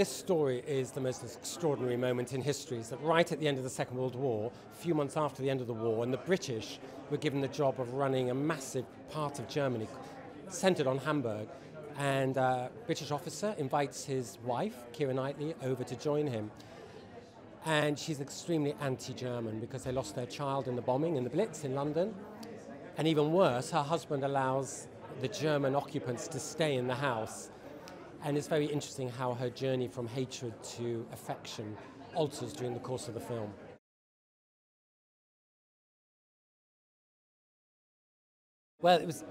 This story is the most extraordinary moment in history. Is that right at the end of the Second World War, a few months after the end of the war, and the British were given the job of running a massive part of Germany centered on Hamburg. And a British officer invites his wife, Keira Knightley, over to join him. And she's extremely anti German because they lost their child in the bombing in the Blitz in London. And even worse, her husband allows the German occupants to stay in the house and it's very interesting how her journey from hatred to affection alters during the course of the film. Well, it was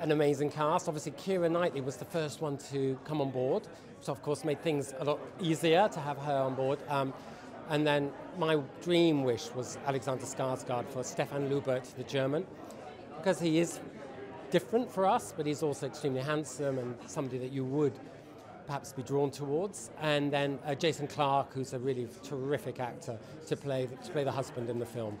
an amazing cast. Obviously, Keira Knightley was the first one to come on board, so of course made things a lot easier to have her on board. Um, and then my dream wish was Alexander Skarsgård for Stefan Lubert, the German, because he is different for us, but he's also extremely handsome and somebody that you would perhaps be drawn towards, and then uh, Jason Clarke, who's a really terrific actor, to play, to play the husband in the film.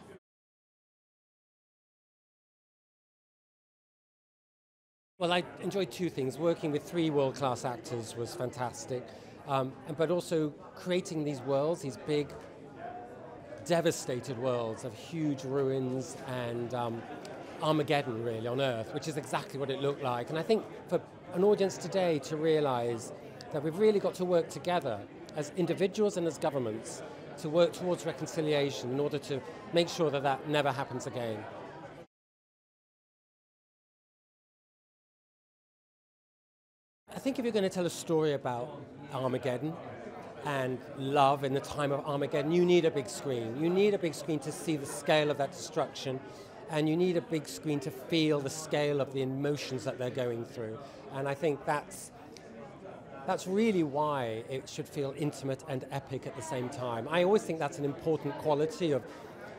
Well, I enjoyed two things. Working with three world class actors was fantastic, um, but also creating these worlds, these big, devastated worlds of huge ruins and um, Armageddon, really, on Earth, which is exactly what it looked like. And I think for an audience today to realize that we've really got to work together as individuals and as governments to work towards reconciliation in order to make sure that that never happens again. I think if you're going to tell a story about Armageddon and love in the time of Armageddon, you need a big screen. You need a big screen to see the scale of that destruction, and you need a big screen to feel the scale of the emotions that they're going through. And I think that's that's really why it should feel intimate and epic at the same time. I always think that's an important quality of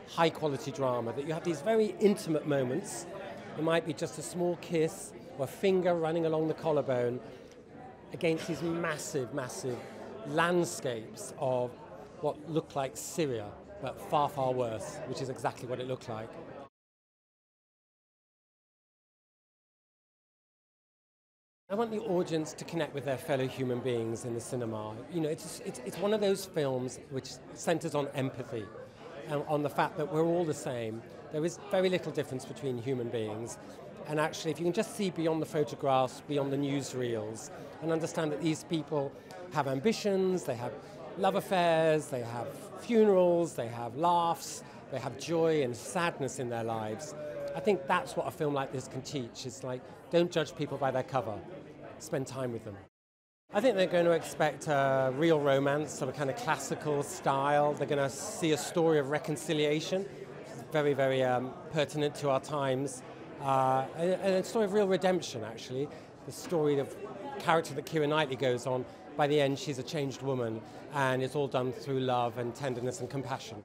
high quality drama, that you have these very intimate moments. It might be just a small kiss or a finger running along the collarbone against these massive, massive landscapes of what looked like Syria, but far, far worse, which is exactly what it looked like. I want the audience to connect with their fellow human beings in the cinema. You know, it's, it's, it's one of those films which centers on empathy and on the fact that we're all the same. There is very little difference between human beings. And actually, if you can just see beyond the photographs, beyond the newsreels, and understand that these people have ambitions, they have love affairs, they have funerals, they have laughs, they have joy and sadness in their lives. I think that's what a film like this can teach. It's like, don't judge people by their cover, spend time with them. I think they're going to expect a real romance sort of kind of classical style. They're going to see a story of reconciliation, very, very um, pertinent to our times, uh, and, a story of real redemption, actually. The story of character that Keira Knightley goes on, by the end, she's a changed woman, and it's all done through love and tenderness and compassion.